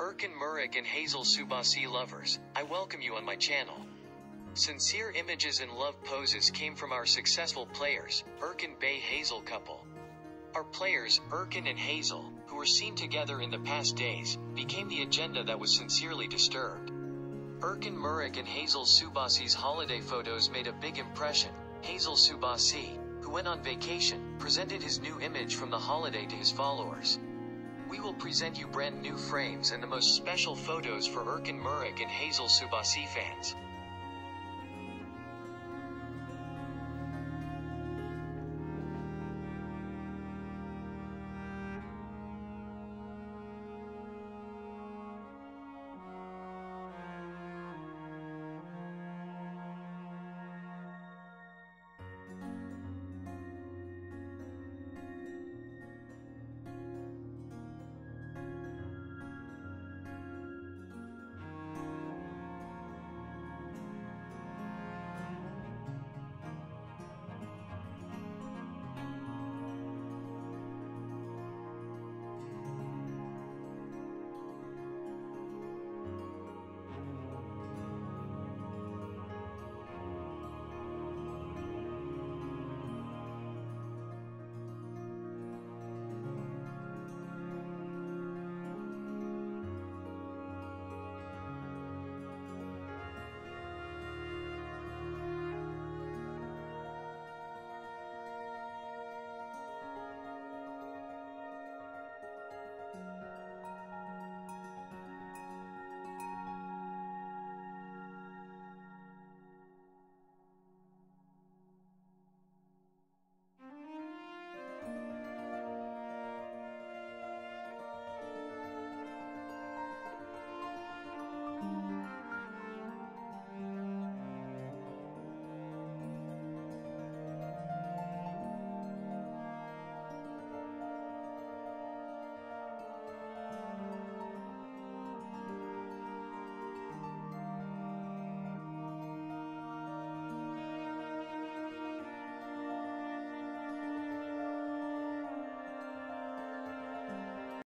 Erkan Meriç and Hazal Subaşı lovers, I welcome you on my channel. Sincere images and love poses came from our successful players, Erkan Bay Hazal couple. Our players, Erkan and Hazal, who were seen together in the past days, became the agenda that was sincerely disturbed. Erkan Meriç and Hazal Subaşı's holiday photos made a big impression. Hazal Subaşı, who went on vacation, presented his new image from the holiday to his followers. We will present you brand new frames and the most special photos for Erkan Meriç and Hazal Subaşı fans.